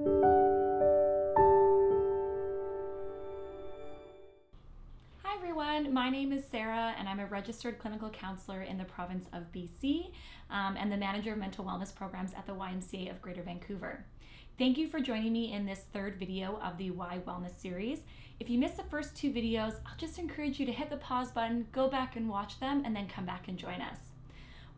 Hi everyone, my name is Sarah and I'm a registered clinical counselor in the province of BC um, and the manager of mental wellness programs at the YMCA of Greater Vancouver. Thank you for joining me in this third video of the Y Wellness series. If you missed the first two videos, I'll just encourage you to hit the pause button, go back and watch them, and then come back and join us.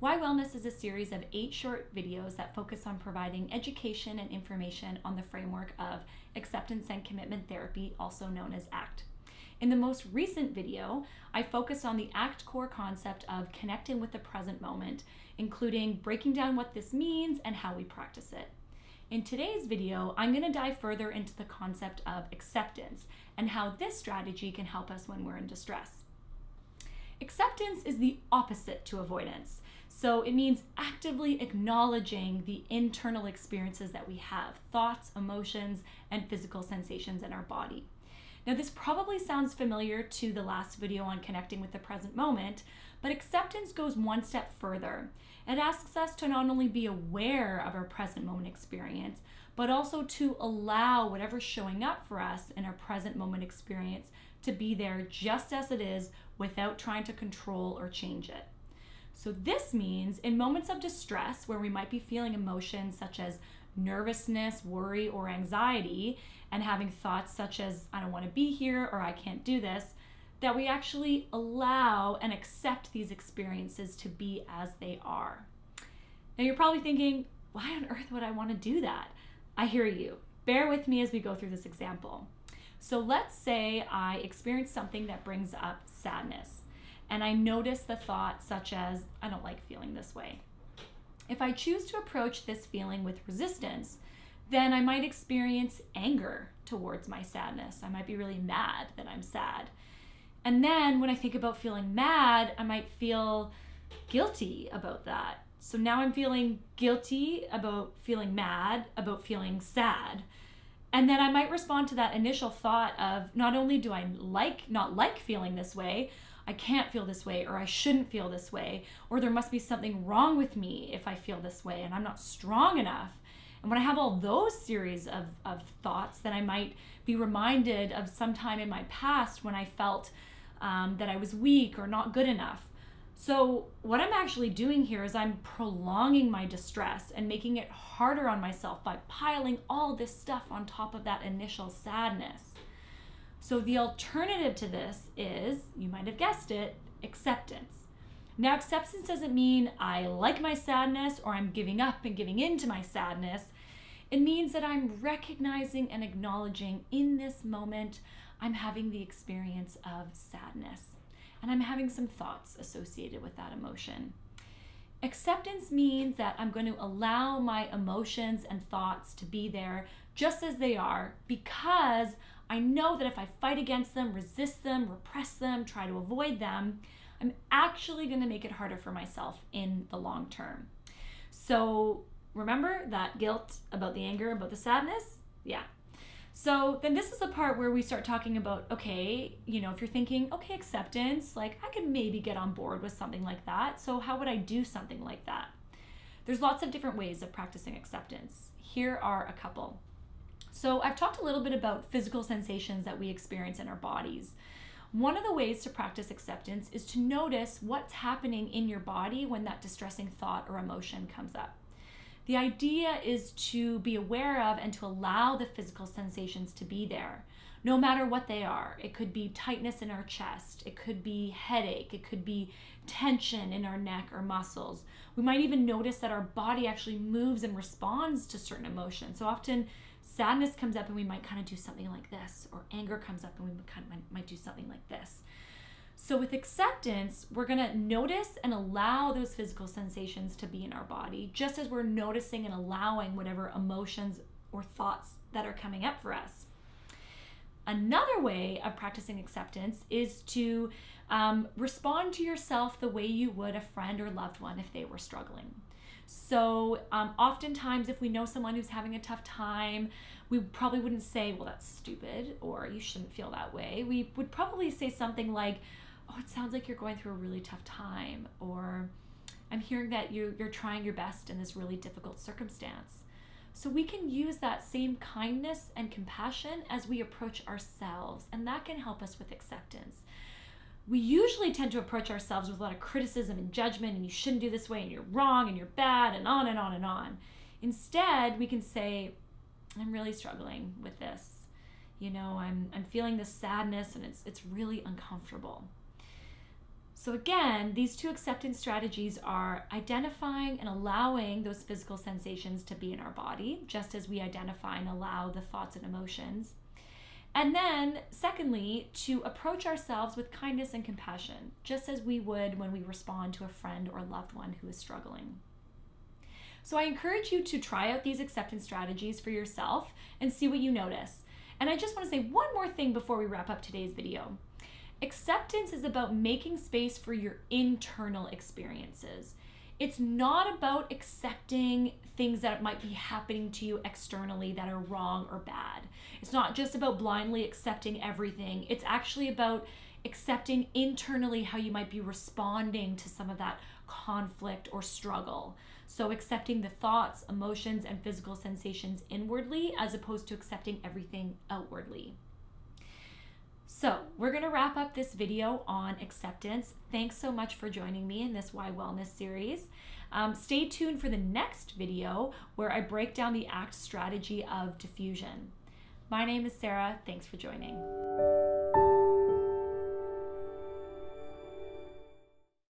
Y Wellness is a series of eight short videos that focus on providing education and information on the framework of acceptance and commitment therapy, also known as ACT. In the most recent video, I focused on the ACT core concept of connecting with the present moment, including breaking down what this means and how we practice it. In today's video, I'm going to dive further into the concept of acceptance and how this strategy can help us when we're in distress. Acceptance is the opposite to avoidance. So it means actively acknowledging the internal experiences that we have thoughts, emotions, and physical sensations in our body. Now, this probably sounds familiar to the last video on connecting with the present moment, but acceptance goes one step further. It asks us to not only be aware of our present moment experience, but also to allow whatever's showing up for us in our present moment experience to be there just as it is without trying to control or change it. So, this means in moments of distress where we might be feeling emotions such as nervousness, worry, or anxiety, and having thoughts such as, I don't want to be here or I can't do this, that we actually allow and accept these experiences to be as they are. Now, you're probably thinking, why on earth would I want to do that? I hear you. Bear with me as we go through this example. So, let's say I experience something that brings up sadness, and I notice the thought, such as, I don't like feeling this way. If I choose to approach this feeling with resistance, then I might experience anger towards my sadness. I might be really mad that I'm sad. And then when I think about feeling mad, I might feel guilty about that. So now I'm feeling guilty about feeling mad, about feeling sad. And then I might respond to that initial thought of not only do I like not like feeling this way, I can't feel this way or I shouldn't feel this way or there must be something wrong with me if I feel this way and I'm not strong enough. And when I have all those series of, of thoughts, then I might be reminded of some time in my past when I felt um, that I was weak or not good enough. So, what I'm actually doing here is I'm prolonging my distress and making it harder on myself by piling all this stuff on top of that initial sadness. So, the alternative to this is, you might have guessed it, acceptance. Now, acceptance doesn't mean I like my sadness or I'm giving up and giving in to my sadness. It means that I'm recognizing and acknowledging in this moment I'm having the experience of sadness and I'm having some thoughts associated with that emotion. Acceptance means that I'm going to allow my emotions and thoughts to be there just as they are because I know that if I fight against them, resist them, repress them, try to avoid them, I'm actually going to make it harder for myself in the long term. So remember that guilt about the anger, about the sadness? Yeah. So then this is the part where we start talking about okay, you know, if you're thinking, okay, acceptance, like I could maybe get on board with something like that. So how would I do something like that? There's lots of different ways of practicing acceptance. Here are a couple. So I've talked a little bit about physical sensations that we experience in our bodies. One of the ways to practice acceptance is to notice what's happening in your body when that distressing thought or emotion comes up. The idea is to be aware of and to allow the physical sensations to be there, no matter what they are. It could be tightness in our chest, it could be headache, it could be tension in our neck or muscles. We might even notice that our body actually moves and responds to certain emotions. So often, sadness comes up and we might kind of do something like this, or anger comes up and we kind of might, do something like this. So, with acceptance, we're going to notice and allow those physical sensations to be in our body, just as we're noticing and allowing whatever emotions or thoughts that are coming up for us. Another way of practicing acceptance is to um, respond to yourself the way you would a friend or loved one if they were struggling. So, um, oftentimes, if we know someone who's having a tough time, we probably wouldn't say, Well, that's stupid, or you shouldn't feel that way. We would probably say something like, Oh, it sounds like you're going through a really tough time, or I'm hearing that you, you're trying your best in this really difficult circumstance. So we can use that same kindness and compassion as we approach ourselves, and that can help us with acceptance. We usually tend to approach ourselves with a lot of criticism and judgment, and you shouldn't do this way, and you're wrong, and you're bad, and on and on and on. Instead, we can say, I'm really struggling with this. You know, I'm, I'm feeling this sadness, and it's, it's really uncomfortable. So, again, these two acceptance strategies are identifying and allowing those physical sensations to be in our body, just as we identify and allow the thoughts and emotions. And then, secondly, to approach ourselves with kindness and compassion, just as we would when we respond to a friend or loved one who is struggling. So, I encourage you to try out these acceptance strategies for yourself and see what you notice. And I just want to say one more thing before we wrap up today's video. Acceptance is about making space for your internal experiences. It's not about accepting things that might be happening to you externally that are wrong or bad. It's not just about blindly accepting everything. It's actually about accepting internally how you might be responding to some of that conflict or struggle. So, accepting the thoughts, emotions, and physical sensations inwardly as opposed to accepting everything outwardly. So, we're going to wrap up this video on acceptance. Thanks so much for joining me in this Y Wellness series. Um, stay tuned for the next video where I break down the ACT strategy of defusion. My name is Sarah. Thanks for joining.